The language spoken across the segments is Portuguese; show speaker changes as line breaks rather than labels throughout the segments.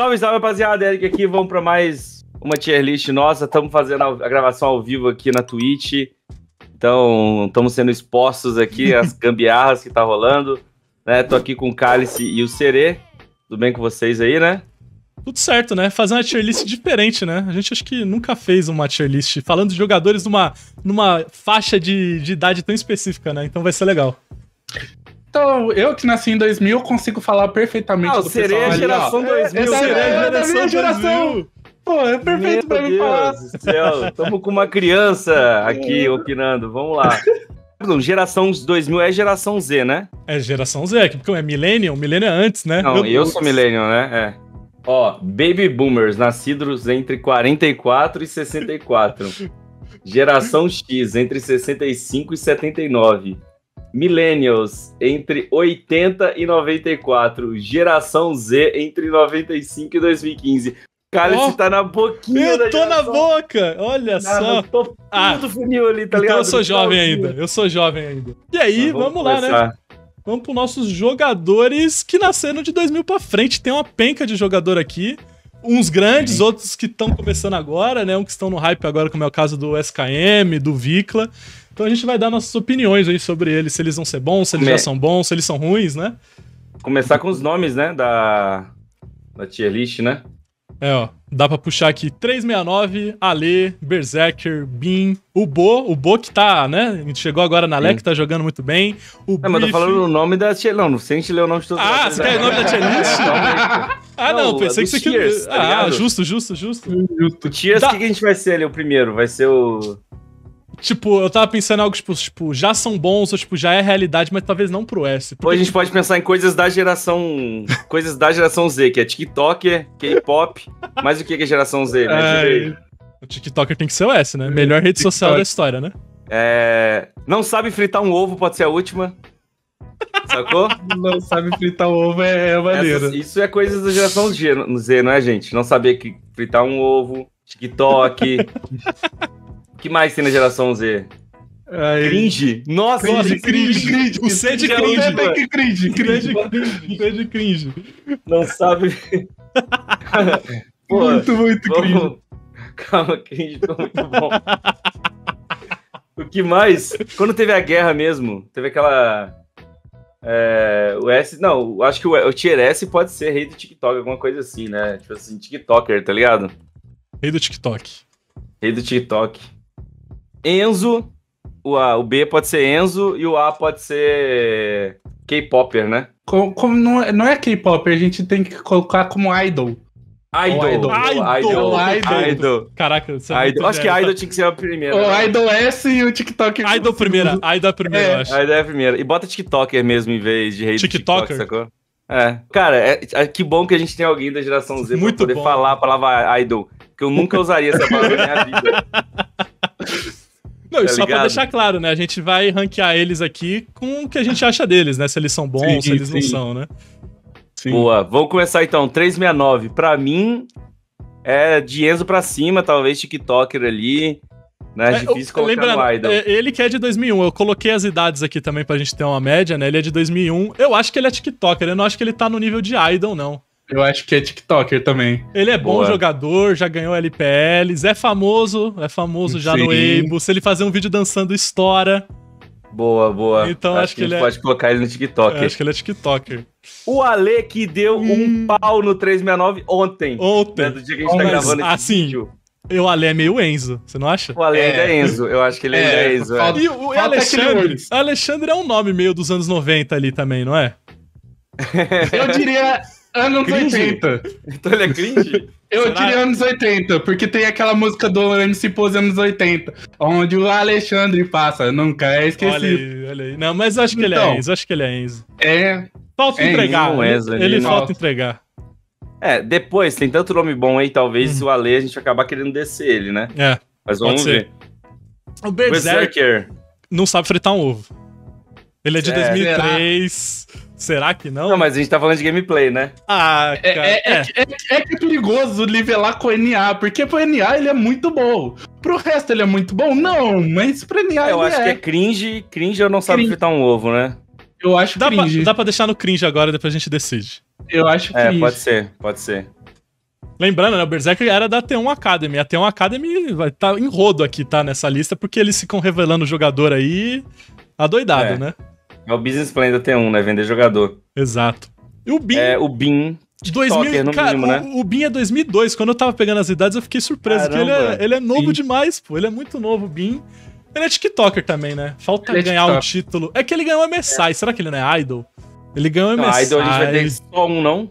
Salve, salve, rapaziada. Eric aqui. Vamos para mais uma tier list nossa. Estamos fazendo a gravação ao vivo aqui na Twitch. Então, estamos sendo expostos aqui às gambiarras que tá rolando. Né? Tô aqui com o Cálice e o Serê. Tudo bem com vocês aí, né?
Tudo certo, né? Fazer uma tier list diferente, né? A gente acho que nunca fez uma tier list falando de jogadores numa, numa faixa de, de idade tão específica, né? Então vai ser legal.
Então, eu que nasci em 2000 consigo falar perfeitamente
ah, do
pessoal
é geração 2000.
É, é, é, é da minha geração. Pô, é perfeito Meu pra mim falar.
Deus do céu, tamo com uma criança aqui opinando. Vamos lá. Não, geração 2000 é geração Z, né?
É geração Z, porque é Millennium, Millennium é antes, né?
Não, eu, eu sou Millennium, né? É. Ó, Baby Boomers, nascidos entre 44 e 64. Geração X, entre 65 e 79. Millennials, entre 80 e 94. Geração Z, entre 95 e 2015. Cara, oh, tá na boquinha
Eu tô na boca! Olha Cara, só!
Tô tudo ah, funil ali, tá
então
ligado?
eu sou jovem ainda. Eu sou jovem ainda. E aí, vamos, vamos lá, né? Vamos para nossos jogadores que nasceram de 2000 para frente. Tem uma penca de jogador aqui. Uns grandes, Sim. outros que estão começando agora, né? Uns que estão no hype agora, como é o caso do SKM, do Vicla. Então a gente vai dar nossas opiniões aí sobre eles, se eles vão ser bons, se eles Come... já são bons, se eles são ruins, né?
Começar com os nomes, né? Da, da tier list, né?
É, ó. Dá pra puxar aqui 369, Ale, Berserker, Bin, o Bo, o Bo que tá, né? Chegou agora na LEC, tá jogando muito bem.
O é, mas tô falando o nome da tier Não, não sei a gente ler o nome de todos.
Ah, você quer o nome da tier list? ah, não, não pensei que você queria. Tá ah, justo, justo, justo.
justo. O Tiers, o que, que a gente vai ser ali, o primeiro? Vai ser o.
Tipo, eu tava pensando em algo, tipo, tipo, já são bons, ou tipo, já é realidade, mas talvez não pro S.
Porque... Ou a gente pode pensar em coisas da geração. coisas da geração Z, que é TikToker, K-pop. Mas o que é geração Z?
É, o TikToker tem que ser o S, né? Melhor rede social da história, né?
É. Não sabe fritar um ovo, pode ser a última. Sacou?
Não sabe fritar um ovo é, é maneiro.
Essas, isso é coisas da geração Z, não é, gente? Não saber que fritar um ovo, TikTok. Que mais tem na geração Z?
Aí.
Cringe? Nossa,
cringe, cringe, cringe. O C de cringe.
É que cringe, cringe.
C de cringe.
Não sabe.
Pô, muito, muito vamos... cringe.
Calma, cringe ficou muito bom. o que mais? Quando teve a guerra mesmo, teve aquela. É, o S. Não, acho que o, o Tier S pode ser rei do TikTok, alguma coisa assim, né? Tipo assim, TikToker, tá ligado?
Rei do TikTok.
Rei do TikTok. Enzo, o, A, o B pode ser Enzo e o A pode ser K-Popper, né?
Como, como não, é, não é K-Popper, a gente tem que colocar como idol.
Idol.
Idol.
Idol.
Idol. idol. Caraca,
você é idol. Acho que Idol tinha que ser a primeira.
O né? Idol S e o TikTok.
Idol primeira. Idol é a primeira, é. eu acho.
Idol é a primeira. E bota TikToker mesmo em vez de rei TikToker. TikTok, sacou? É. Cara, é, é, que bom que a gente tem alguém da geração Z
Muito
pra poder
bom.
falar a palavra idol. Que eu nunca usaria essa palavra na minha vida.
Não, e tá só pra deixar claro, né? A gente vai ranquear eles aqui com o que a gente acha deles, né? Se eles são bons, sim, se eles sim. não são, né?
Sim. Boa, vamos começar então. 369. Pra mim, é de Enzo pra cima, talvez TikToker ali. Né? É, difícil colocar lembrando, no Idol.
É, ele que é de 2001. Eu coloquei as idades aqui também pra gente ter uma média, né? Ele é de 2001. Eu acho que ele é TikToker. Eu não acho que ele tá no nível de Idol, não.
Eu acho que é TikToker também.
Ele é bom Boa. jogador, já ganhou LPLs, é famoso, é famoso já Sim. no Weibo. Se ele fazer um vídeo dançando, estoura.
Boa, boa.
Então acho, acho que, que ele
é... pode colocar ele no TikTok.
É, acho que ele é TikToker.
O Ale que deu hum. um pau no 369 ontem.
Ontem. Né,
do dia que a gente tá gravando esse
assim, vídeo. O Ale é meio Enzo, você não acha?
O Ale é. ainda é Enzo, eu acho que ele é, ainda é Enzo.
É. E o Alexandre, Alexandre é um nome meio dos anos 90 ali também, não é?
eu diria Anos cringe? 80.
Então ele é cringe?
Eu Será? diria anos 80, porque tem aquela música do MC Pose anos 80, onde o Alexandre passa, nunca é esquecido. Olha
aí, olha aí. Não, mas acho que então, ele é então, Enzo, acho que ele é Enzo.
É.
Falta é entregar. Enzo, ele, ele falta entregar.
É, depois, tem tanto nome bom aí, talvez hum. o Ale a gente acabar querendo descer ele, né?
É.
Mas vamos ver.
O Berserker, não sabe fritar um ovo. Ele é de é, 2003. Será que não?
Não, mas a gente tá falando de gameplay, né?
Ah,
é, cara. É, é, é. é, que é perigoso nivelar com o NA, porque pro NA ele é muito bom. Pro resto ele é muito bom? Não, mas pro NA
Eu acho que é cringe. Cringe eu não sabe fritar um ovo, né?
Eu acho
dá
cringe.
Pra, dá pra deixar no cringe agora, depois a gente decide.
Eu acho
cringe. É, pode ser, pode ser.
Lembrando, né? O Berserker era da T1 Academy. A T1 Academy vai estar tá em rodo aqui, tá? Nessa lista, porque eles ficam revelando o jogador aí adoidado,
É.
né?
É o business plan da T1, né? Vender jogador.
Exato. E o Bin,
É o Bin.
2000,
TikToker, no
cara,
mínimo,
o,
né?
o Bin é 2002. Quando eu tava pegando as idades, eu fiquei surpreso. Porque ele é,
Caramba.
ele é novo demais, pô. Ele é muito novo, o Bin. Ele é TikToker também, né? Falta
Ele é
ganhar um
TikTok.
título. É que ele ganhou o MSI. Será que ele não é Idol? Ele ganhou o
Não,
MSI.
Idol a gente vai ter só um, não?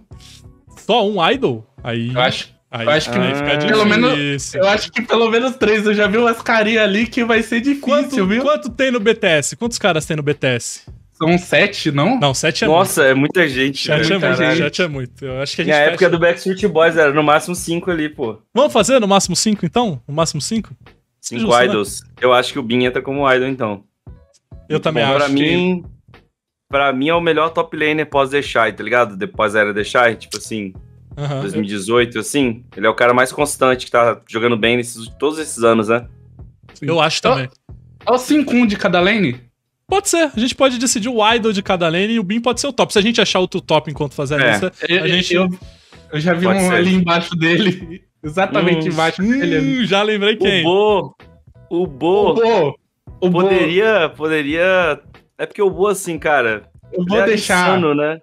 Só um Idol? Aí,
Eu acho,
aí,
eu acho que
aí fica
pelo
menos- eu acho que pelo menos três. Eu já vi umas carinhas ali que vai ser difícil,
Quanto,
viu?
quanto tem no BTS? Quantos caras tem no BTS?
São sete, não?
Não, sete é
Nossa, é muita gente.
muito. Sete é
velho,
muito,
caralho.
sete é muito. Eu acho que a gente
Na
fecha-
época do Backstreet Boys era no máximo cinco ali, pô.
Vamos fazer no máximo cinco, então? No máximo cinco?
Cinco
Justo, né?
idols. Eu acho que o Bin entra como idol, então.
Eu também
Bom,
acho.
Pra
que-
mim, pra mim é o melhor top laner pós The Shy, tá ligado? Depois era The Shy, tipo assim,
Aham.
2018, assim. Ele é o cara mais constante que tá jogando bem nesses, todos esses anos, né?
Eu acho também.
É o 5-1 de cada lane?
Pode ser. A gente pode decidir o idol de cada lane e o Bin pode ser o top. Se a gente achar outro top enquanto fazer a
É.
lista,
Eu,
a gente.
eu, eu já vi
Pode
um
ser.
ali embaixo dele. Exatamente
Hum,
embaixo dele.
Hum, já lembrei quem.
O Bo, o Bo
O Bo, o Bo,
poderia, poderia... É porque o Bo, assim, cara...
eu
ele
vou
é
deixar.
insano, né?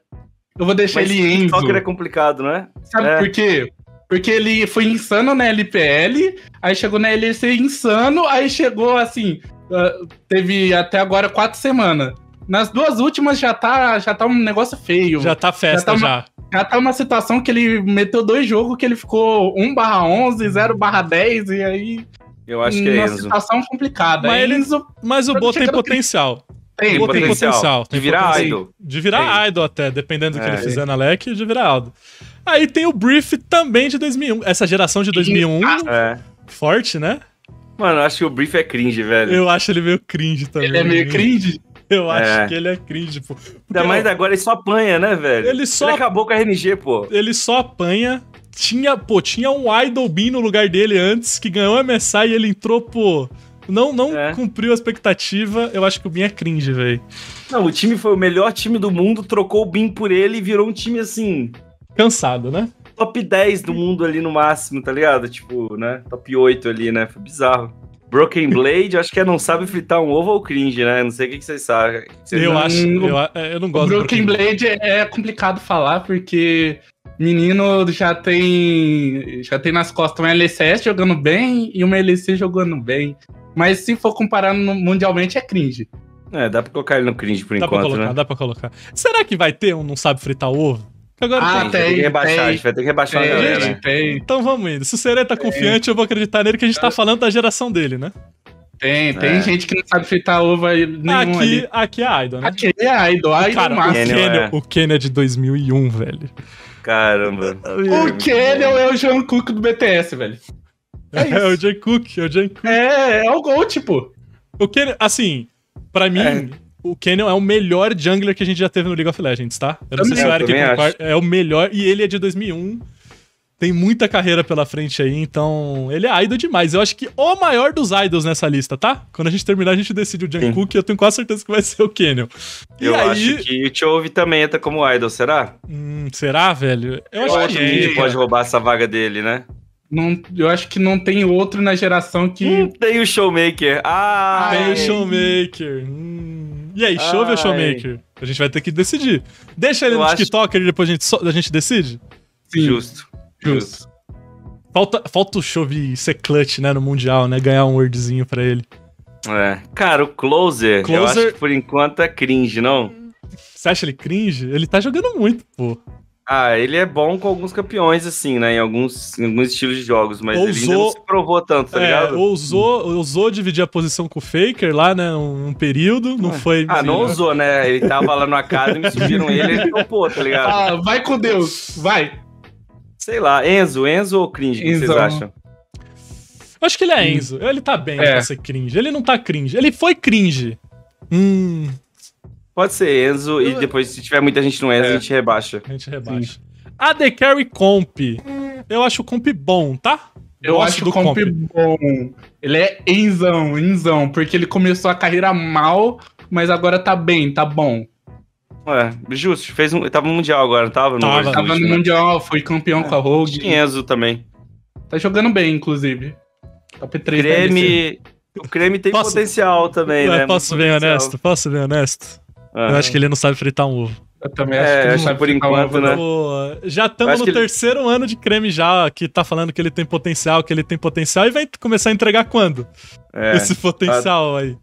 Eu vou deixar
Mas
ele Enzo.
TikToker é complicado, né?
Sabe
É.
por quê? Porque ele foi insano na LPL, aí chegou na LEC insano, aí chegou assim. Ah, teve até agora quatro semanas. Nas duas últimas já tá, já tá um negócio feio.
Já tá festa,
Já
já.
tá Já tá uma situação que ele meteu dois jogos que ele ficou 1/11, 0/10, e aí.
Eu acho que é
uma
Enzo.
situação complicada.
Mas ele-
Enzo
Mas o
Tá
Bo tem potencial.
tem,
Tem
tem,
potencial.
De
tem
virar
potencial.
idol.
De virar idol até, dependendo do que
É.
ele fizer na LEC, de virar idol. Aí tem o Brief também de 2001. Essa geração de 2001,
É.
forte, né?
Mano, eu acho que o Brief é cringe, velho.
Eu acho ele meio cringe também.
Ele é meio cringe.
Eu acho
É.
que ele é cringe, pô.
Ainda mais agora ele só apanha, né, velho?
Ele só-
Ele acabou com a RNG, pô.
ele só apanha. Tinha, pô, tinha um Idol Bean no lugar dele antes, que ganhou MSI e ele entrou, pô. Não, não
É.
cumpriu a expectativa. Eu acho que o Bean é cringe, velho.
Não, o time foi o melhor time do mundo, trocou o Bin por ele e virou um time assim,
Cansado, né?
Top 10 do mundo ali no máximo, tá ligado? Tipo, né? Top 8 ali, né? Foi bizarro. Broken Blade, acho que é não sabe fritar um ovo ou cringe, né? Não sei o que, que vocês sabem. Vocês
eu
não-
acho. Eu, é, eu não gosto do
Broken Blade é complicado falar, porque menino já tem. Já tem nas costas uma LCS jogando bem e uma LC jogando bem. Mas se for comparar no- mundialmente, é cringe.
É, dá pra colocar ele no cringe por
Dá pra
enquanto,
colocar,
né?
dá pra colocar. Será que vai ter um não sabe fritar ovo? Agora
Ah,
tem.
Tem,
tem,
que rebaixar,
tem.
a gente vai ter que rebaixar a
Tem,
galera.
gente, tem,
Então vamos indo. Se o Serê tá confiante, eu vou acreditar nele que a gente tá falando da geração dele, né?
tem, tem
É.
gente que não sabe fritar ovo aí nenhum ali.
Aqui, aqui é a Idol, né?
Aqui é idol, idol
Cara, o
máximo.
Kenyon, é.
o Kenyon é de 2001, velho.
Caramba.
O Kenyon é o João Cook do BTS, velho. É
É, o Jay Cook, é o Jay Cook.
É, é o gol, tipo.
O Kenyon, assim, pra mim,
É.
o Kenyon é o melhor jungler que a gente já teve no League of Legends, tá? Eu não sei
Também,
se o Eric. É o melhor, e ele é de 2001. Tem muita carreira pela frente aí, então ele é idol demais. Eu acho que o maior dos idols nessa lista, tá? Quando a gente terminar, a gente decide o. Jungkook e eu tenho quase certeza que vai ser o Kenyon. E
Eu
aí,
acho que o Chove também entra como idol, será?
hum, será, velho? Eu,
Eu
acho
Ou
que
o
acho
é.
Kid pode roubar essa vaga dele, né?
Não, eu acho que não tem outro na geração que.
Hum, tem o Showmaker. Ah,
Tem
Ai.
o Showmaker. Hum. E aí, chove ou. Showmaker? A gente vai ter que decidir. Deixa ele
Eu
no
acho-
TikToker e depois a gente, só- a gente decide?
Sim,
Justo.
justo.
Falta, falta o Chove ser clutch, né, no Mundial, né? Ganhar um wordzinho pra ele.
É. Cara, o Closer, eu
Closer-
acho que por enquanto é cringe, não?
Você acha ele cringe? Ele tá jogando muito, pô.
Ah, ele é bom com alguns campeões, assim, né? Em alguns, em alguns estilos de jogos, mas ele ainda
Ousou-
não se provou tanto, tá
é,
ligado?
ousou, ousou dividir a posição com o Faker lá, né? Um, um período. Não foi.
Ah, não
assim,
usou, né? Ele tava lá no Academy, subiram ele e ele topou, tá ligado?
Ah, vai com Deus, vai.
Sei lá, Enzo, Enzo ou cringe, o que vocês acham?
Eu acho que ele é Enzo. Ele tá bem
É.
pra ser cringe. Ele não tá cringe. Ele foi cringe. Hum,
Pode ser Enzo e depois, se tiver muita gente no Enzo,
É.
a gente rebaixa.
a gente rebaixa. A The Carry Comp. Eu acho o comp bom, tá?
Eu
Gosto
acho o comp bom. Ele é enzão, enzão, porque ele começou a carreira mal, mas agora tá bem, tá bom.
Ué, justo, fez um. Tava no Mundial agora, não tava?
Tava, no tava no Mundial, foi campeão é. com a Rogue.
Enzo também.
Tá jogando bem, inclusive.
Top 3 Creme. O creme tem posso... potencial também, né?
Posso ser honesto? Posso ser honesto? Ah. Eu acho que ele não sabe fritar um ovo.
Eu também acho é, que não sabe
por enquanto, né? Pô,
já estamos no terceiro ele... ano de creme já, que tá falando que ele tem potencial, que ele tem potencial, e vai começar a entregar quando? É, Esse potencial
tá,
aí.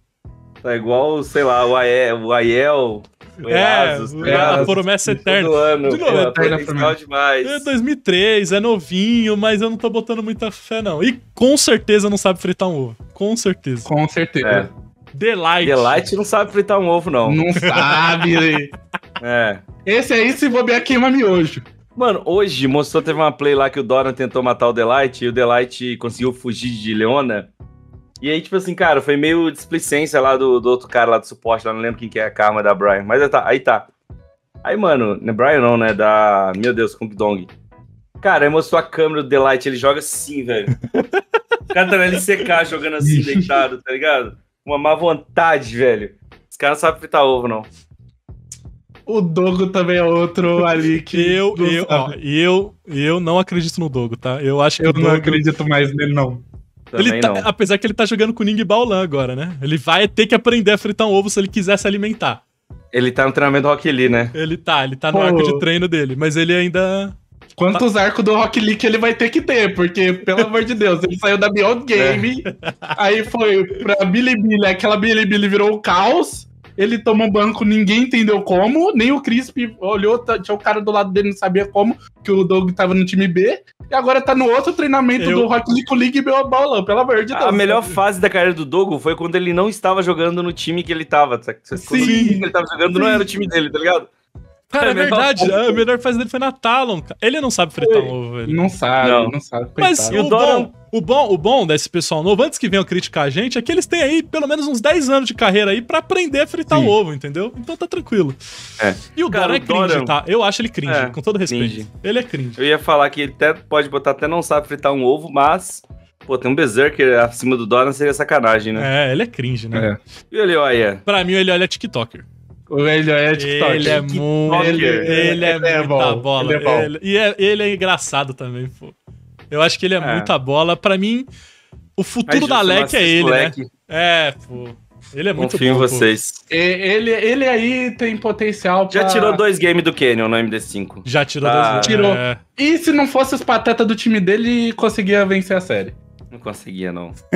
Tá igual, sei lá, o Aiel, o Aiel
é, a promessa eterna.
Todo ano, de novo, pô, é demais.
É 2003, é novinho, mas eu não tô botando muita fé, não. E com certeza não sabe fritar um ovo. Com certeza.
Com certeza. É.
Delight.
Delight não sabe fritar um ovo, não.
Não sabe.
é.
Esse aí, se bobear, queima miojo.
Mano, hoje mostrou, teve uma play lá que o Doran tentou matar o Delight e o Delight conseguiu fugir de Leona. E aí, tipo assim, cara, foi meio displicência lá do, do outro cara lá do suporte, lá não lembro quem que é a karma da Brian. Mas aí tá. Aí, tá. aí mano, não é Brian não, né? Da. Meu Deus, Kung Dong. Cara, aí mostrou a câmera do Delight, ele joga assim, velho. o cara tá na LCK jogando assim, deitado, tá ligado? Uma má vontade, velho. Os caras não sabem fritar ovo, não.
O Dogo também é outro ali que.
Eu, eu, ó, eu, eu não acredito no Dogo, tá? Eu acho que.
Eu não Dogo... acredito mais nele, não.
Ele tá, apesar que ele tá jogando com o Ning Baolan agora, né? Ele vai ter que aprender a fritar um ovo se ele quiser se alimentar.
Ele tá no treinamento do Rock Lee, né?
Ele tá, ele tá no Pô. arco de treino dele, mas ele ainda.
Quantos tá... arcos do Rock Lee que ele vai ter que ter? Porque, pelo amor de Deus, ele saiu da Beyond Game, é. aí foi pra Bilibili, aquela Bilibili virou o caos, ele tomou banco, ninguém entendeu como, nem o Crisp olhou, tinha o cara do lado dele, não sabia como, que o Doug tava no time B, e agora tá no outro treinamento eu... do Rock League League e meu a bola, pelo amor de Deus.
A melhor fase da carreira do Dogo foi quando ele não estava jogando no time que ele tava.
Sim. o time
que ele tava jogando Sim. não era o time dele, tá ligado?
Cara, é, é verdade. A melhor fase dele foi na Talon. Ele não sabe fritar um ovo. Ele.
Não sabe, não, não sabe.
Mas o bom, o, bom, o bom desse pessoal novo, antes que venham criticar a gente, é que eles têm aí pelo menos uns 10 anos de carreira aí pra aprender a fritar Sim. o ovo, entendeu? Então tá tranquilo.
É.
E o Cara, Doran é cringe, Doran... tá? Eu acho ele cringe, é, com todo respeito. Cringe. Ele é cringe.
Eu ia falar que ele até pode botar até não sabe fritar um ovo, mas Pô, tem um Berserker acima do Doran seria sacanagem, né?
É, ele é cringe, né? É.
E ele olha?
Pra mim, ele olha TikToker.
O ele é TikTok.
Ele é muito. Ele, ele, é, é muita bola. Ele é bom. Ele, e é, ele é engraçado também, pô. Eu acho que ele é, é. muita bola. Pra mim, o futuro da Leque é ele, né? É, pô. Ele é muito
Confio
bom.
em vocês.
Ele, ele aí tem potencial
pra... Já tirou dois games do Canyon no MD5.
Já tirou ah, dois
Tirou. É. E se não fosse os patetas do time dele, conseguia vencer a série.
Não conseguia, não.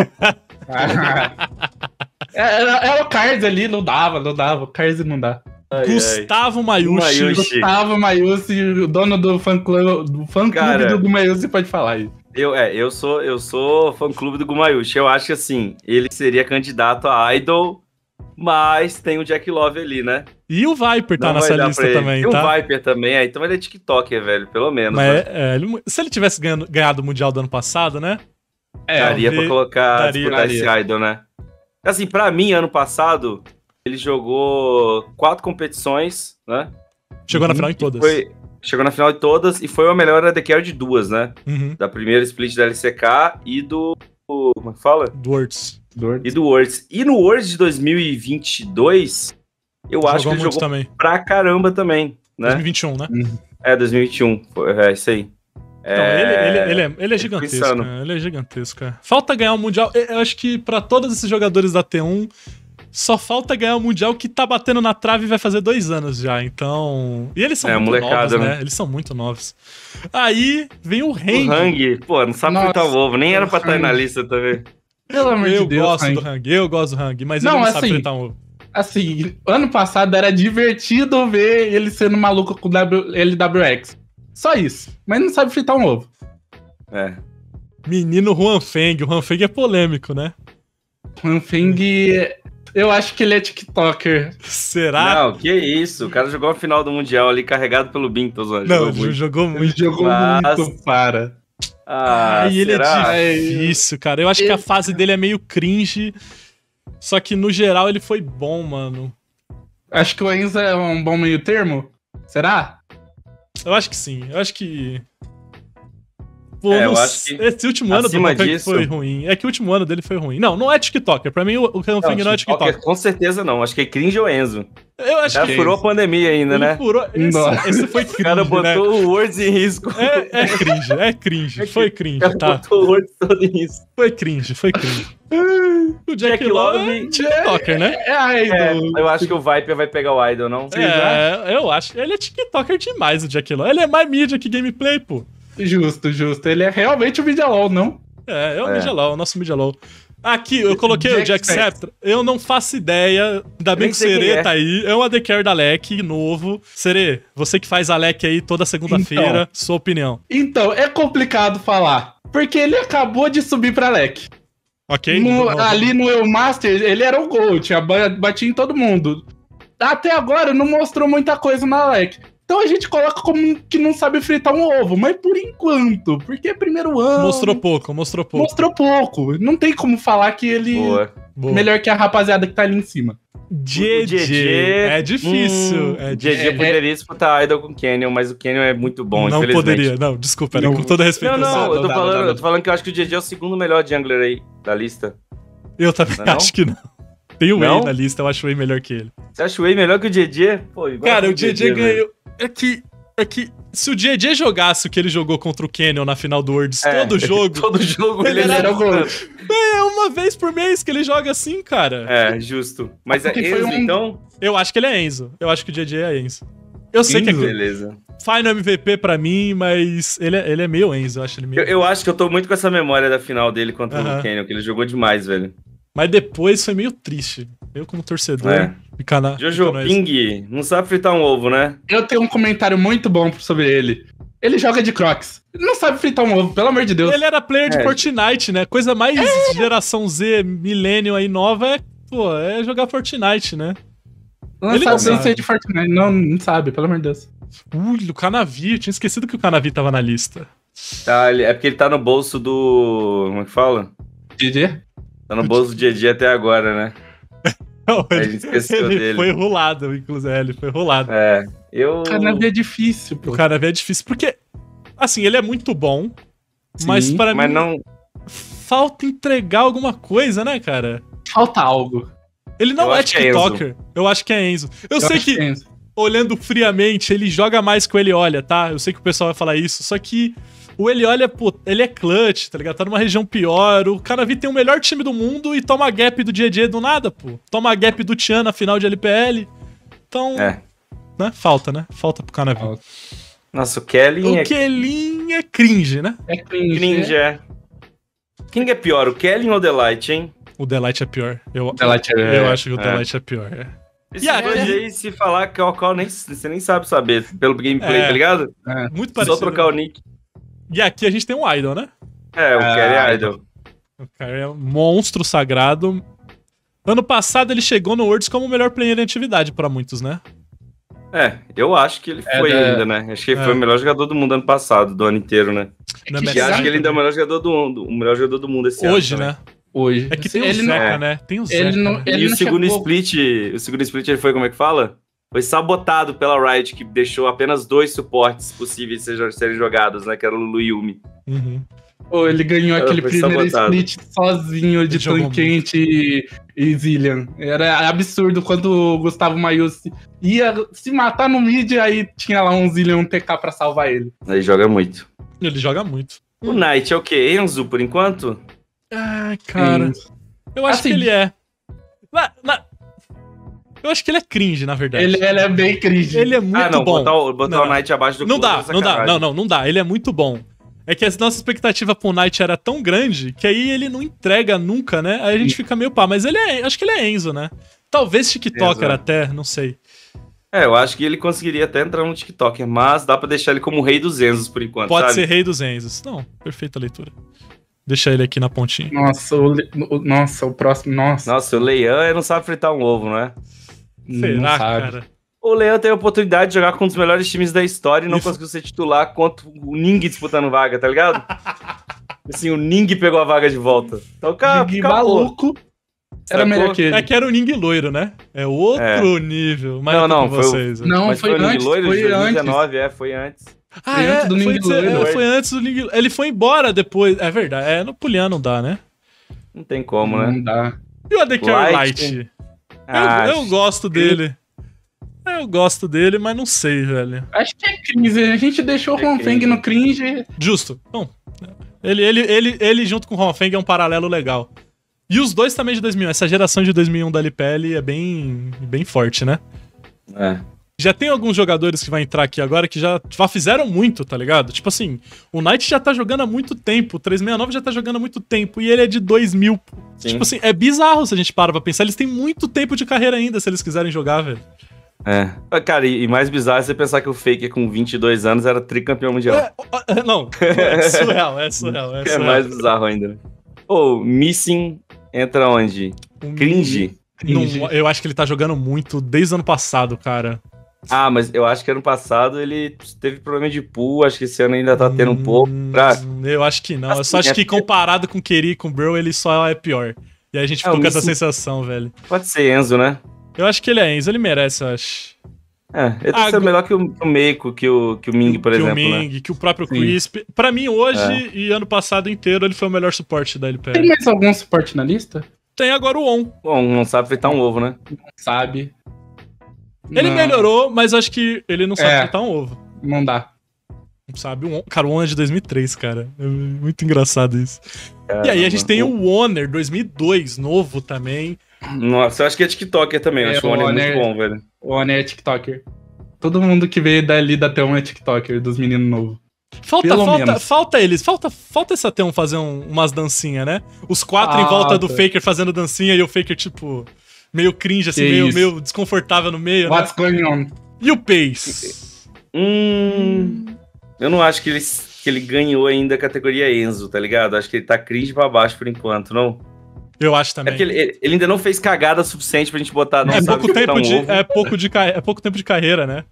É, era, era, o Cards ali, não dava, não dava. O Cards não dá.
Ai, Gustavo Mayushi.
Gustavo Mayushi, o dono do fã clube, do, fã clube do Gumayushi, pode falar aí.
Eu, é, eu sou, eu sou fã clube do Gumayushi. Eu acho que assim, ele seria candidato a idol, mas tem o Jack Love ali, né?
E o Viper tá Não nessa lista também, e
tá? E o Viper também, é, então ele é TikToker, velho, pelo menos.
Mas né? é, ele, se ele tivesse ganhado, ganhado o Mundial do ano passado, né?
É, daria pra colocar, daria, disputar daria. esse idol, né? Assim, para mim, ano passado, ele jogou quatro competições, né?
Chegou na final em todas.
Foi, chegou na final de todas e foi o melhor AD Carry de duas, né?
Uhum.
Da primeira split da LCK e do. Como é que fala?
Do Worlds.
E do Worlds. E no Worlds de 2022, eu jogou acho que ele jogou também. pra caramba também, né?
2021, né?
É, 2021. É isso aí.
Então, é... Ele, ele, ele, é, ele é gigantesco. Né? Ele é gigantesco. Cara. Falta ganhar o Mundial. Eu acho que para todos esses jogadores da T1, só falta ganhar o Mundial que tá batendo na trave e vai fazer dois anos já. Então. E eles são é, muito novos, né? né? Eles são muito novos. Aí vem o Hang.
O Hang, pô, não sabe fritar o ovo. Nem era pra estar na lista também.
Pelo amor eu de Deus. Eu gosto Hang. do Hang, eu gosto do Hang, mas não, ele não assim, sabe fritar um ovo.
Assim, ano passado era divertido ver ele sendo maluco com o LWX. Só isso. Mas não sabe fritar um ovo.
É.
Menino Juan Feng. O Juan Feng é polêmico, né?
Juan Feng. Eu acho que ele é TikToker.
Será?
Não, que isso. O cara jogou a final do Mundial ali carregado pelo Bintos.
Não, jogou ele muito. jogou muito. Ele
jogou Mas... muito, para.
Ah, e ele é difícil, cara. Eu acho que a fase dele é meio cringe. Só que no geral ele foi bom, mano.
Acho que o Enzo é um bom meio termo. Será?
Eu acho que sim. Eu acho que. Pô, é, eu acho que esse último ano do Mopeng foi ruim. É que o último ano dele foi ruim. Não, não é TikToker. Pra mim, o Ranfing não, é TikToker.
Com certeza não. Acho que é cringe ou Enzo.
Eu acho
que. furou a pandemia ainda,
Ele
né?
Furou. Esse, esse foi cringe. O
cara botou
né?
o Words em risco.
É, é cringe, é cringe. É foi cringe,
tá? botou o Words todo em risco.
Foi cringe, foi cringe. o Jack, Jack Love é TikToker, né?
É, é idol. É, eu acho que o Viper vai pegar o idol, não?
É, eu acho. Ele é TikToker demais, o Jack Love. Ele é mais mídia que gameplay, pô.
Justo, justo. Ele é realmente o Media não?
É, é o é. Media o nosso Media. Aqui, eu coloquei Jack o Jack Scepter. Eu não faço ideia. Ainda bem que o Serê é. tá aí. É um AD Carry da LEC, novo. Serê, você que faz a LEC aí toda segunda-feira, então, sua opinião.
Então, é complicado falar. Porque ele acabou de subir pra LEC.
Ok.
No, ali no Eu Master, ele era o Gold, batia em todo mundo. Até agora não mostrou muita coisa na LEC. Então a gente coloca como que não sabe fritar um ovo, mas por enquanto, porque é primeiro ano.
Mostrou pouco, mostrou pouco.
Mostrou pouco. Não tem como falar que ele Boa. Boa. melhor que a rapaziada que tá ali em cima.
GG. É difícil. Hum,
é GG poderia é... disputar Idol com o Canyon, mas o Canyon é muito bom,
Não poderia, não, desculpa, não. com todo respeito.
Não, não, eu tô, falando, eu tô falando que eu acho que o GG é o segundo melhor jungler aí da lista.
Eu também não acho que não. Tem o Way na lista, eu acho o Way melhor que ele.
Você acha o Way melhor que o GG?
Pô, Cara, o GG ganhou é que. É que se o JJ jogasse o que ele jogou contra o Canyon na final do Worlds, é, todo jogo.
todo jogo ele, ele era.
É uma vez por mês que ele joga assim, cara.
É, justo. Mas é Enzo, um... então?
Eu acho que ele é Enzo. Eu acho que o JJ é Enzo. Eu sei Enzo? que é.
Beleza.
Final MVP pra mim, mas ele é, ele é meio Enzo, eu acho ele meio.
Eu, eu acho que eu tô muito com essa memória da final dele contra uh -huh. o Canyon, que ele jogou demais, velho.
Mas depois foi meio triste. Eu, como torcedor, é.
Ficar na. Jojo, Ping, não sabe fritar um ovo, né?
Eu tenho um comentário muito bom sobre ele. Ele joga de Crocs. Ele não sabe fritar um ovo, pelo amor de Deus.
Ele era player de é. Fortnite, né? Coisa mais é. geração Z, milênio aí nova é, pô, é jogar Fortnite, né?
Não ele sabe, não sabe. de Fortnite. Não, não sabe, pelo amor de Deus.
Ui, o Canavi. Eu tinha esquecido que o Canavi tava na lista.
Tá, é porque ele tá no bolso do. Como é que fala?
Didi?
Tá no bolso do Didi até agora, né?
Não, ele, ele dele. foi rolado, inclusive. É, ele foi rolado.
É, eu...
O Canavi é difícil, pô.
O Canavi é difícil, porque, assim, ele é muito bom, Sim, mas para
mas mim... não...
Falta entregar alguma coisa, né, cara?
Falta algo.
Ele não eu é, é TikToker. É eu acho que é Enzo. Eu, eu sei que, que olhando friamente, ele joga mais que ele olha, tá? Eu sei que o pessoal vai falar isso, só que o ele olha, pô, ele é clutch, tá ligado? Tá numa região pior. O Canavi tem o melhor time do mundo e toma gap do GG do nada, pô. Toma gap do Tian na final de LPL. Então, é. né? Falta, né? Falta pro Canavi. Falta.
Nossa, o Kelly
o é... Kelly é cringe, né?
É cringe. Cringe, é. Quem é pior, o Kelly ou o Delight, hein?
O Delight é pior. Eu,
Delight é...
eu acho que o é. Delight é pior, é.
Esse yeah, aí, se falar que é o qual nem, você nem sabe saber, pelo gameplay, é, tá ligado?
É. Muito parecido.
Só trocar o nick.
E aqui a gente tem um Idol, né?
É, o Kerry é Idol.
O Kerry é um monstro sagrado. Ano passado ele chegou no Worlds como o melhor player em atividade para muitos, né?
É, eu acho que ele é foi ainda, né? Acho que ele é. foi o melhor jogador do mundo ano passado, do ano inteiro, né? É que acho que ele ainda é o melhor jogador do mundo, o melhor jogador do mundo esse
Hoje,
ano.
Hoje, né?
Hoje.
É que tem ele o Zeca, não, né? Tem o Zeca.
Ele
não, né?
ele
e o segundo chegou... split, o segundo split ele foi como é que fala? foi sabotado pela Riot, que deixou apenas dois suportes possíveis serem jogados, né? Que era o Lulu e Yumi.
Uhum. Oh, ele ganhou aquele primeiro sabotado. split sozinho de Tanquente e, e Zillian. Era absurdo quando o Gustavo Maius ia se matar no mid, aí tinha lá um Zillian, um TK pra salvar ele.
Ele joga muito.
Ele joga muito.
O Knight é o quê? Enzo, por enquanto?
Ai, cara. Enzo. Eu acho assim, que ele é. Na, na, eu acho que ele é cringe, na verdade.
Ele, ele é bem cringe.
Ele é muito ah, não, bom.
Botar o, botar não. o Knight abaixo do
Não dá, é não dá, não, não, não dá. Ele é muito bom. É que a nossa expectativa pro Knight era tão grande que aí ele não entrega nunca, né? Aí a gente fica meio pá. Mas ele é. Acho que ele é Enzo, né? Talvez TikToker até, não sei.
É, eu acho que ele conseguiria até entrar no TikToker, mas dá pra deixar ele como rei dos Enzos por enquanto.
Pode
sabe?
ser rei dos Enzos. Não, perfeita leitura. Deixa ele aqui na pontinha.
Nossa, o, o nossa, o próximo. Nossa.
Nossa, o Leian não sabe fritar um ovo, não é?
Será, cara?
O Leão teve a oportunidade de jogar com um dos melhores times da história e não Isso. conseguiu ser titular contra o Ning disputando vaga, tá ligado? assim, o Ning pegou a vaga de volta.
Então, cara, Ning maluco.
Era melhor que ele. É que era o Ning loiro, né? É outro é. nível.
Mas não, não, foi
vocês.
O... Não,
Mas
foi, foi
antes.
Loiro,
foi 2019, antes. é, foi antes.
Ah, foi é, antes do Ning é, foi antes do Ning Ele foi embora depois. É verdade. É, no Pulian não dá, né?
Não tem como, né?
Não dá.
E o Adekar Light? Light? Ah, eu, eu gosto dele. Eu gosto dele, mas não sei, velho.
Acho que é cringe. A gente deixou é o Ronfeng no cringe.
Justo. Bom, ele, ele, ele, ele junto com o Ronfeng é um paralelo legal. E os dois também de 2001. Essa geração de 2001 da LPL é bem, bem forte, né?
É.
Já tem alguns jogadores que vai entrar aqui agora que já, já fizeram muito, tá ligado? Tipo assim, o Knight já tá jogando há muito tempo, o 369 já tá jogando há muito tempo, e ele é de 2000. Sim. Tipo assim, é bizarro se a gente para pra pensar. Eles têm muito tempo de carreira ainda se eles quiserem jogar, velho.
É. Cara, e, mais bizarro é você pensar que o Faker com 22 anos era tricampeão mundial. É,
é não, é surreal, é surreal. É, é surreal.
é mais bizarro ainda. Ô, oh, Missing entra onde? Um Cringe?
Não, eu acho que ele tá jogando muito desde o ano passado, cara.
Ah, mas eu acho que ano passado ele teve problema de pool, acho que esse ano ainda tá tendo um pouco. Hum, pra...
Eu acho que não. Assim, eu só acho é que comparado com o Keri e com o Bro, ele só é pior. E aí a gente é, ficou com essa sensação, velho.
Pode ser Enzo, né?
Eu acho que ele é Enzo, ele merece, eu acho.
É, ele ah, ser melhor que o, o Meiko, que o, que o Ming, por que exemplo. Que o Ming,
né? que o próprio Sim. Crisp. Pra mim, hoje é. e ano passado inteiro, ele foi o melhor suporte da LPL.
Tem mais algum suporte na lista?
Tem agora o On.
Bom, não sabe fritar um ovo, né?
Não sabe.
Ele não. melhorou, mas acho que ele não sabe é, fritar um ovo.
Não dá.
Sabe? Um, cara, o On é de 2003, cara. É muito engraçado isso. Caramba. E aí a gente tem o Honor 2002, novo também.
Nossa, eu acho que é TikToker também. É, eu acho o Honor, é muito bom, velho.
O Honor é TikToker. Todo mundo que veio dali da T1 é TikToker, dos meninos novos.
Falta, falta, falta eles, falta, falta essa T1 fazer um, umas dancinhas, né? Os quatro ah, em volta do Faker fazendo dancinha e o Faker, tipo, meio cringe, assim, meio, meio, desconfortável no meio,
What's né? going on?
E o Pace?
Hum. Eu não acho que ele, que ele ganhou ainda a categoria Enzo, tá ligado? Acho que ele tá cringe pra baixo por enquanto, não?
Eu acho também.
É ele, ele, ainda não fez cagada suficiente pra gente botar.
Não é, pouco tempo de, é, pouco de, é pouco tempo de carreira, né?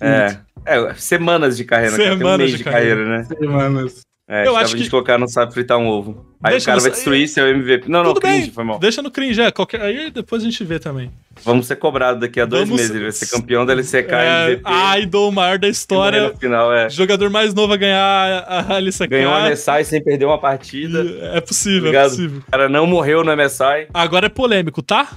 É. É, semanas de carreira.
Semanas um mês de, de carreira. carreira,
né? Semanas.
É, eu acho que a gente colocar não sabe fritar um ovo. Aí deixa o cara vai destruir seu MVP. Não, não, cringe,
foi mal. Deixa no cringe, é. Qualquer... Aí depois a gente vê também.
Vamos ser cobrados daqui a dois Vamos... meses. Ele vai ser campeão da LCK é,
MVP. Idol maior da história.
No final, é.
Jogador mais novo a ganhar a LCK.
Ganhou a MSI sem perder uma partida.
É possível, Obrigado. é possível.
O cara não morreu no MSI.
Agora é polêmico, tá?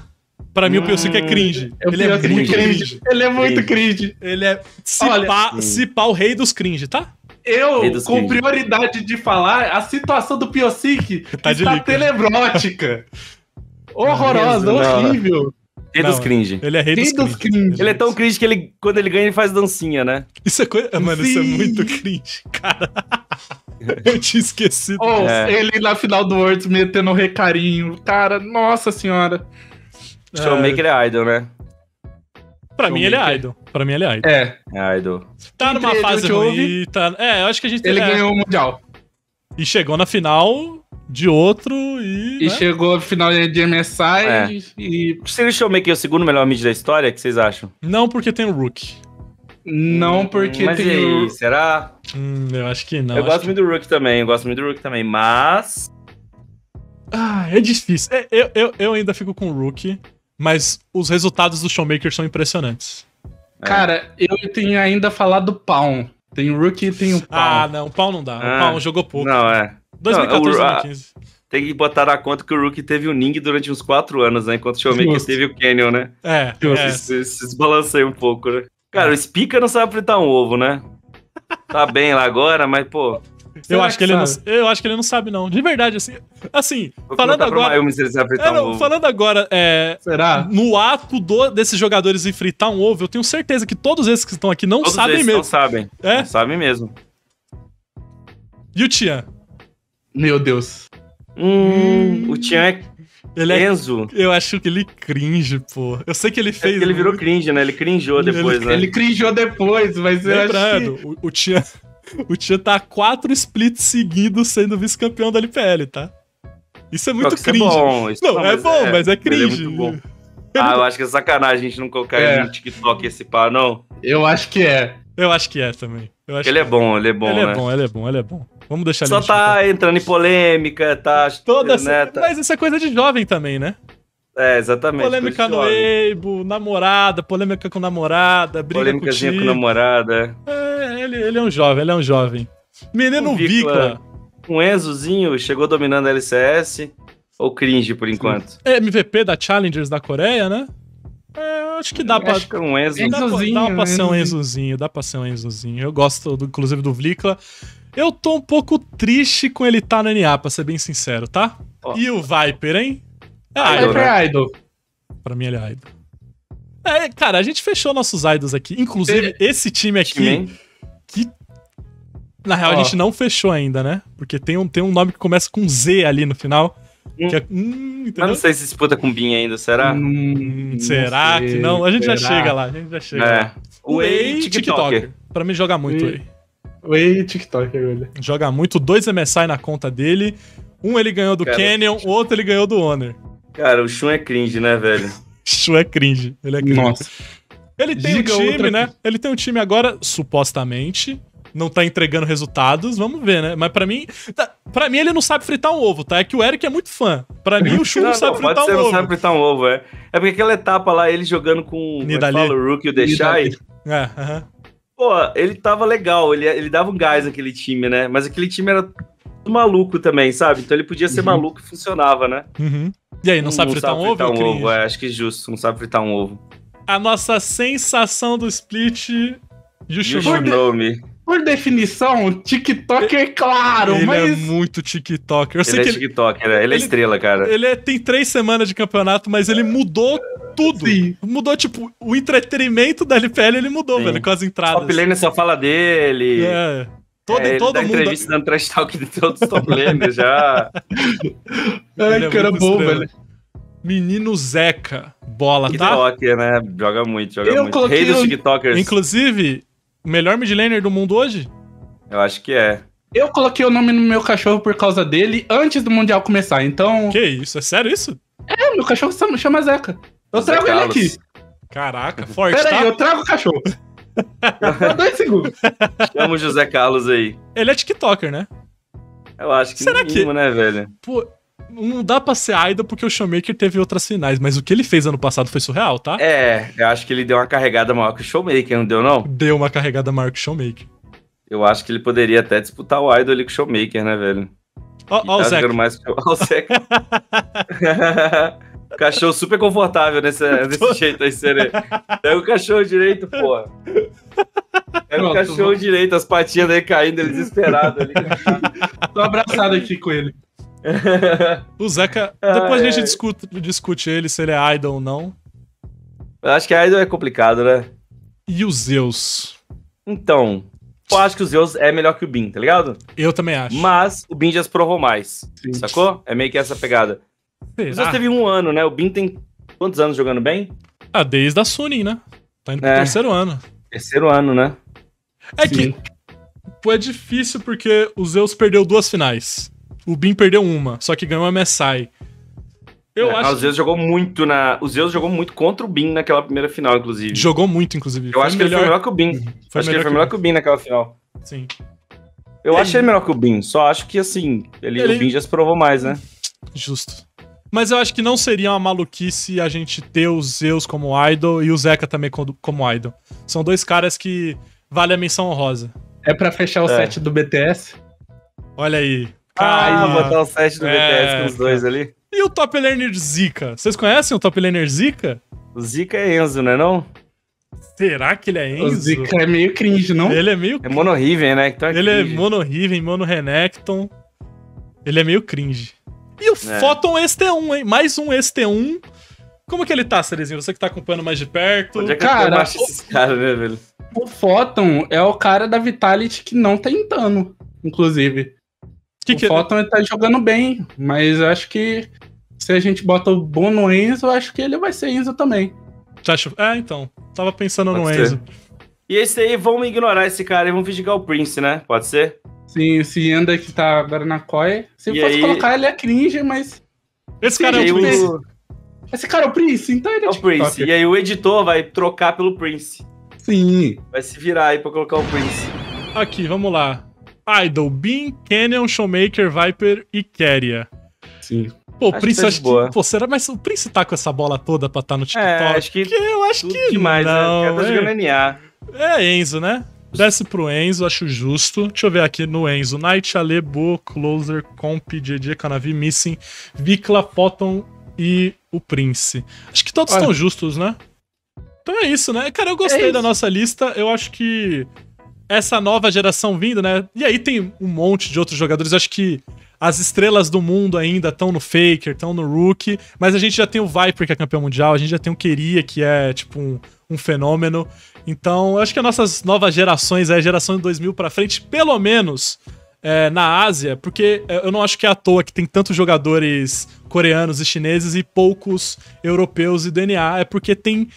Pra mim, hum, o POC é cringe.
Ele é muito cringe. Ele é muito cringe.
Ele é, se, Olha, pá, se pá, o rei dos cringe, tá?
Eu, com prioridade de falar, a situação do Piocic tá está telebrótica. Horrorosa, não, horrível.
Rei dos cringe.
Ele é rei, dos cringe. cringe.
Ele é tão cringe que ele, quando ele ganha, ele faz dancinha, né?
Isso é coisa. Mano, Sim. isso é muito cringe, cara. Eu tinha esquecido.
Oh, é. Ele na final do Worlds metendo um recarinho. Cara, nossa senhora.
Showmaker é idol, né?
Pra mim ele é idol. Pra mim ele é idol.
É.
É idol.
Tá numa Entre fase ruim, tá... É, eu acho que a gente...
Ele
é...
ganhou o Mundial.
E chegou na final de outro e...
E né? chegou na final de MSI é. e...
Seria o Showmaker o segundo melhor mid da história? O que vocês acham?
Não, porque tem o Rook.
Não, porque
mas
tem
aí, o... será?
Hum, eu acho que não.
Eu gosto que... muito do Rook também, eu gosto muito do Rook também, mas...
Ah, é difícil. É, eu, eu, eu ainda fico com o Rook. Mas os resultados do Showmaker são impressionantes.
É. Cara, eu tenho ainda falado do Pawn. Tem o Rookie e tem o Pawn.
Ah, não, o Pawn não dá. Ah, o Pawn jogou pouco.
Não, é.
2014, não, 2015.
Tem que botar na conta que o Rookie teve o Ning durante uns 4 anos, né? Enquanto o Showmaker Justo. teve o Canyon, né?
É.
é. Se, se desbalanceia um pouco, né? Cara, o Spica não sabe fritar um ovo, né? Tá bem lá agora, mas, pô,
eu acho, que, ele não, eu acho que ele não sabe, não. De verdade, assim. Assim, falando agora.
Maio, é,
não, um falando agora, é,
Será?
No ato do, desses jogadores em fritar um ovo, eu tenho certeza que todos esses que estão aqui não
todos
sabem mesmo. Não
sabem.
É?
Não sabem mesmo.
E o Tian?
Meu Deus.
Hum, o Tian é ele é, Enzo.
Eu acho que ele cringe, pô. Eu sei que ele é fez. É
ele virou cringe, né? Ele cringeou depois,
ele,
né?
Ele cringeou depois, mas
Lembrando, eu acho que... o, o Tian. O Tia tá quatro splits seguidos sendo vice-campeão da LPL, tá? Isso é muito cringe.
Isso é bom. Isso
não, não, é bom, é, mas é cringe. É
ah, eu acho que é sacanagem a gente não colocar é. ele no TikTok esse pá, não.
Eu acho que é.
Eu acho que é também. Eu acho
ele é, é bom, ele é bom,
ele
né?
é bom, ele é bom, ele é bom. Vamos deixar
Só tá entrando em polêmica, tá...
Toda né, tá... Mas isso é coisa de jovem também, né?
É, exatamente.
Polêmica no Eibo, namorada, polêmica com namorada, briga
Polêmicazinha com, com namorada.
É, ele, ele é um jovem, ele é um jovem. Menino Vicla.
Um Enzozinho chegou dominando a LCS. Ou cringe por enquanto?
É MVP da Challengers da Coreia, né? É, acho que dá pra. Acho que
é um Enzo.
Dá, Enzozinho, dá pra ser um Enzozinho, dá pra ser um Enzozinho. Eu gosto, do, inclusive, do Vlikla. Eu tô um pouco triste com ele estar tá no NA, pra ser bem sincero, tá? Oh. E o Viper, hein?
É Idol, Viper é Idol.
Pra mim ele é Idol. É, cara, a gente fechou nossos idols aqui. Inclusive, esse time aqui. Time, que. Na real, oh. a gente não fechou ainda, né? Porque tem um, tem um nome que começa com Z ali no final.
Hum. Que é, hum, Mas não sei se disputa com Bin ainda, será?
Hum, será sei, que não? A gente será? já chega lá, a gente já chega é.
O Way TikToker. TikToker.
Pra mim joga muito Way.
Way TikToker, olha.
Joga muito, dois MSI na conta dele. Um ele ganhou do Cara, Canyon, o outro ele ganhou do Honor.
Cara, o Shun é cringe, né, velho?
Shun é cringe. Ele é cringe.
Nossa.
Ele tem Giga um time, né? Ele tem um time agora, supostamente, não tá entregando resultados, vamos ver, né? Mas para mim, tá, para mim ele não sabe fritar um ovo, tá? É que o Eric é muito fã. Para mim o Chu não, não, sabe fritar um ser, ovo.
não sabe fritar um ovo, é. É porque aquela etapa lá ele jogando com
é Nidali.
o Rook e o Deixai.
É, aham. Uh -huh.
Pô, ele tava legal, ele, ele dava um gás naquele time, né? Mas aquele time era maluco também, sabe? Então ele podia ser uhum. maluco e funcionava, né?
Uhum. E aí, não, não sabe fritar não sabe um fritar ovo?
Um ovo é, acho que é justo, não sabe fritar um ovo.
A nossa sensação do split,
Yushinome
por definição, TikToker, claro,
ele
mas.
Ele é muito TikToker. Eu
ele é TikToker, ele, ele é estrela, cara.
Ele é, tem três semanas de campeonato, mas ele mudou tudo. Sim. Mudou, tipo, o entretenimento da LPL ele mudou, Sim. velho, com as entradas.
Top lane só fala dele.
É. Todo, é, todo
ele
mundo.
entrevista dando trash talk de todos os top laners já.
Ai, é cara bom, velho.
Menino Zeca, bola,
TikToker, tá? né? Joga muito, joga eu muito. Rei dos TikTokers.
Inclusive, o melhor mid laner do mundo hoje?
Eu acho que é.
Eu coloquei o nome no meu cachorro por causa dele antes do Mundial começar, então.
Que isso? É sério isso?
É, meu cachorro chama Zeca. Eu Zé trago Carlos. ele aqui.
Caraca, forte.
Pera tá? aí, eu trago o cachorro. dois segundos.
Chama o José Carlos aí.
Ele é TikToker, né?
Eu acho que Será mínimo, que... né, velho?
Pô, não dá pra ser idol porque o Showmaker teve outras finais, mas o que ele fez ano passado foi surreal, tá?
É, eu acho que ele deu uma carregada maior que o Showmaker, não deu, não?
Deu uma carregada maior que o Showmaker.
Eu acho que ele poderia até disputar o idol ali com o Showmaker, né, velho?
Ó, ó tá o Zeca.
Mais... Ó o Zeca. cachorro super confortável nesse, nesse jeito aí, Serê. Pega o cachorro direito, porra. Pega Pronto, o cachorro direito, as patinhas dele caindo, ele desesperado ali.
Tô abraçado aqui com ele.
o Zeca, depois a gente discute, discute ele se ele é idol ou não.
Eu acho que idol é complicado, né?
E o Zeus?
Então, eu acho que o Zeus é melhor que o Bin, tá ligado?
Eu também acho.
Mas o Bin já se provou mais, Sim. sacou? É meio que essa pegada. Será? O Zeus teve um ano, né? O Bin tem quantos anos jogando bem?
Ah, desde a Sunin, né? Tá indo pro é. terceiro ano.
Terceiro ano, né?
É Sim. que pô, é difícil porque o Zeus perdeu duas finais. O Bin perdeu uma, só que ganhou a MSI.
Eu é, acho. O Zeus que... jogou muito na. O Zeus jogou muito contra o Bin naquela primeira final, inclusive.
Jogou muito, inclusive.
Eu foi acho melhor... que ele foi melhor que o Bin. Uhum. Foi acho que ele foi melhor que o Bin naquela final.
Sim.
Eu ele... acho ele melhor que o Bin, só acho que assim, ele, ele... o Bin já se provou mais, né?
Justo. Mas eu acho que não seria uma maluquice a gente ter o Zeus como idol e o Zeca também como idol. São dois caras que vale a menção honrosa.
É para fechar o é. set do BTS?
Olha aí.
Ah, botar o set do é, BTS com os dois ali.
E o top laner Zika? Vocês conhecem o top laner Zika?
O Zika é Enzo, não é não?
Será que ele é Enzo? O
Zika é meio cringe, não?
Ele é meio...
É Mono Riven, né?
É ele é cringe. é Mono Riven, Mono Renekton. Ele é meio cringe. E o é. Photon ST1, hein? Mais um ST1. Como que ele tá, Cerezinho? Você que tá acompanhando mais de perto.
Onde é que cara, eu acho esses caras, né, velho?
O Photon é o cara da Vitality que não tá entrando, inclusive. Que o que Photon ele... tá jogando bem, mas eu acho que se a gente bota o bom no Enzo, eu acho que ele vai ser Enzo também.
Acho... É, então. Tava pensando Pode no ser. Enzo.
E esse aí, vamos ignorar esse cara e vamos fingir o Prince, né? Pode ser?
Sim, esse Anda que tá agora na COI. Se e fosse aí... colocar, ele é cringe, mas.
Esse cara é o Prince. O...
Esse cara é o Prince, então ele é,
é o Prince. E aí o editor vai trocar pelo Prince.
Sim.
Vai se virar aí pra colocar o Prince.
Aqui, vamos lá. Idol, Bean, Canyon, Showmaker, Viper e Keria.
Sim.
Pô, o Prince, tá acho que. Pô, será? Mas o Prince tá com essa bola toda pra estar tá no TikTok? É,
acho que. eu acho que. Demais, né? não, né? Tá jogando NA.
É Enzo, né? Desce pro Enzo, acho justo. Deixa eu ver aqui no Enzo. Knight, Alebo, Closer, Comp, GG, Canavi, Missing, Vikla, Photon e o Prince. Acho que todos estão justos, né? Então é isso, né? Cara, eu gostei é da nossa lista. Eu acho que essa nova geração vindo, né? E aí tem um monte de outros jogadores. Acho que as estrelas do mundo ainda estão no Faker, estão no Rookie, mas a gente já tem o Viper, que é campeão mundial, a gente já tem o Keria, que é tipo um, um fenômeno. Então, eu acho que as nossas novas gerações, é a geração de 2000 para frente, pelo menos é, na Ásia, porque eu não acho que é à toa que tem tantos jogadores coreanos e chineses e poucos europeus e DNA, é porque tem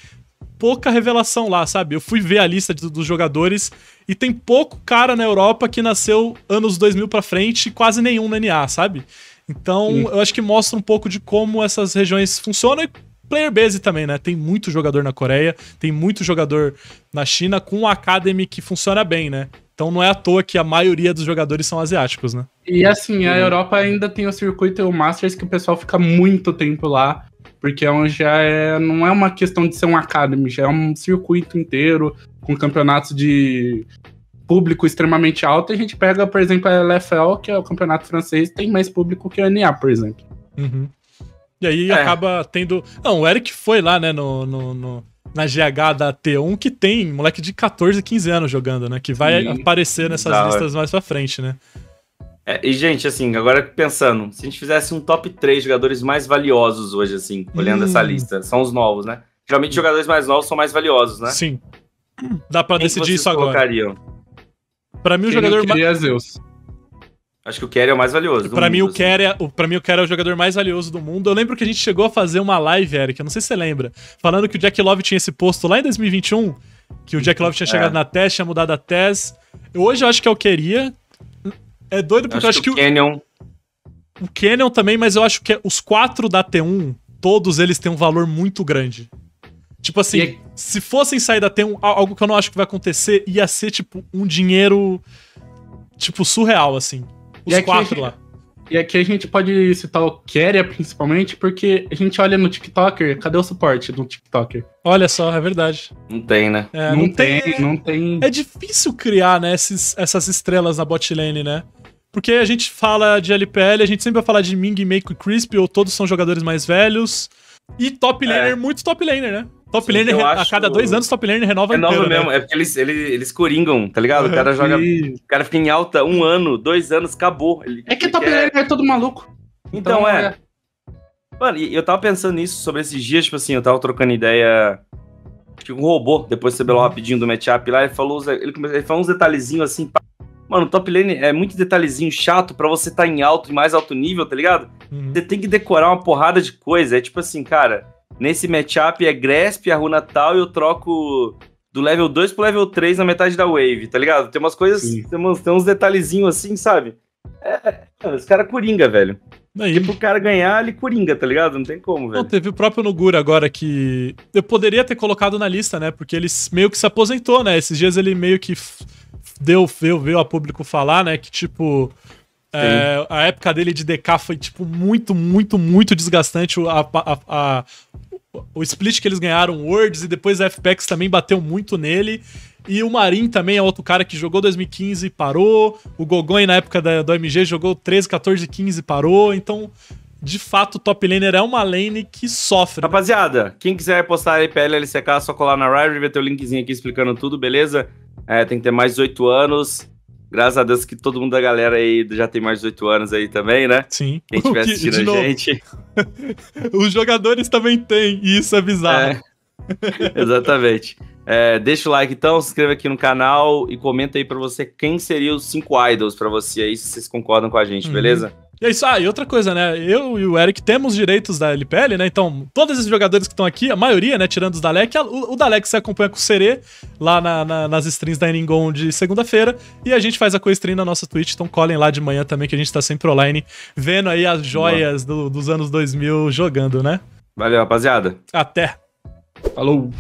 pouca revelação lá, sabe? Eu fui ver a lista de, dos jogadores e tem pouco cara na Europa que nasceu anos 2000 para frente e quase nenhum na NA, sabe? Então, Sim. eu acho que mostra um pouco de como essas regiões funcionam e player base também, né? Tem muito jogador na Coreia, tem muito jogador na China com um academy que funciona bem, né? Então não é à toa que a maioria dos jogadores são asiáticos, né?
E assim, a Europa ainda tem o circuito e o Masters que o pessoal fica muito tempo lá, porque é onde já é, não é uma questão de ser um academy, já é um circuito inteiro com campeonatos de público extremamente alto. E a gente pega, por exemplo, a LFL, que é o campeonato francês, tem mais público que a NA, por exemplo.
Uhum. E aí é. acaba tendo. Não, o Eric foi lá, né, no, no, no, na GH da T1, que tem moleque de 14, 15 anos jogando, né? Que vai Sim. aparecer nessas da listas hora. mais pra frente, né?
É, e, gente, assim, agora pensando, se a gente fizesse um top 3 jogadores mais valiosos hoje, assim, olhando hum. essa lista, são os novos, né? Geralmente, jogadores mais novos são mais valiosos, né?
Sim. Dá pra Quem decidir isso agora. Colocariam? Pra mim, o
Quem
jogador
mais. Zeus.
Acho que o Kerry é o mais valioso.
Pra mim, o assim. Kerry é, pra mim, o Kerry é o jogador mais valioso do mundo. Eu lembro que a gente chegou a fazer uma live, Eric, eu não sei se você lembra, falando que o Jack Love tinha esse posto lá em 2021, que o Jack Love tinha chegado é. na TES, tinha mudado a TES. Hoje eu acho que é o queria. É doido porque eu acho, eu acho que, que, o Canyon. O Canyon também, mas eu acho que os quatro da T1, todos eles têm um valor muito grande. Tipo assim, é... se fossem sair da T1, algo que eu não acho que vai acontecer, ia ser, tipo, um dinheiro, tipo, surreal, assim. Os e quatro
gente,
lá.
E aqui a gente pode citar o Keria principalmente, porque a gente olha no TikToker, cadê o suporte do TikToker?
Olha só, é verdade.
Não tem, né?
É, não, não, tem, tem, não tem.
É difícil criar, né, esses, essas estrelas na botlane, né? Porque a gente fala de LPL, a gente sempre vai falar de Ming, Make e Crisp, ou todos são jogadores mais velhos. E top é. laner, é. muito top laner, né? Top Sim, laner, a acho... cada dois anos, top laner renova
Renova inteiro, mesmo, né? é porque eles, eles, eles coringam, tá ligado? Uhum. O cara joga. O cara fica em alta um ano, dois anos, acabou.
Ele, é que top quer... laner é todo maluco.
Então, então é. é. Mano, e eu tava pensando nisso sobre esses dias, tipo assim, eu tava trocando ideia. que um robô, depois você belou rapidinho do matchup lá, ele falou, ele, ele falou uns detalhezinhos assim. Mano, top lane é muito detalhezinho chato pra você estar tá em alto, em mais alto nível, tá ligado? Uhum. Você tem que decorar uma porrada de coisa. É tipo assim, cara Nesse matchup é Grasp, a runa tal, e eu troco do level 2 pro level 3 na metade da wave, tá ligado? Tem umas coisas, tem uns, tem uns detalhezinhos assim, sabe? É, é esse cara coringa, velho. Aí. Porque pro cara ganhar, ele coringa, tá ligado? Não tem como, velho. Não,
teve o próprio Nogura agora que eu poderia ter colocado na lista, né? Porque ele meio que se aposentou, né? Esses dias ele meio que deu, veio, veio a público falar, né? Que tipo. É, a época dele de DK foi, tipo, muito, muito, muito desgastante. A, a, a, o split que eles ganharam, Worlds, e depois a FPX também bateu muito nele. E o Marin também é outro cara que jogou 2015 e parou. O Gogon, na época da, do MG, jogou 13, 14, 15 e parou. Então, de fato, o top laner é uma lane que sofre.
Rapaziada, quem quiser postar IPL LCK, só colar na Rivalry, vai ter o linkzinho aqui explicando tudo, beleza? É, tem que ter mais de 8 anos. Graças a Deus que todo mundo da galera aí já tem mais de 18 anos aí também, né?
Sim.
Quem estiver assistindo a gente.
Os jogadores também têm, e isso é bizarro.
É. Exatamente. É, deixa o like então, se inscreva aqui no canal e comenta aí pra você quem seriam os cinco idols pra você aí, se vocês concordam com a gente, uhum. beleza?
E é isso. Ah, e outra coisa, né? Eu e o Eric temos direitos da LPL, né? Então, todos esses jogadores que estão aqui, a maioria, né? Tirando os Dalek, o, o Dalek se acompanha com o Serê lá na, na, nas streams da Eningon de segunda-feira. E a gente faz a co-stream na nossa Twitch. Então, colhem lá de manhã também, que a gente tá sempre online, vendo aí as joias do, dos anos 2000 jogando, né?
Valeu, rapaziada.
Até.
Falou.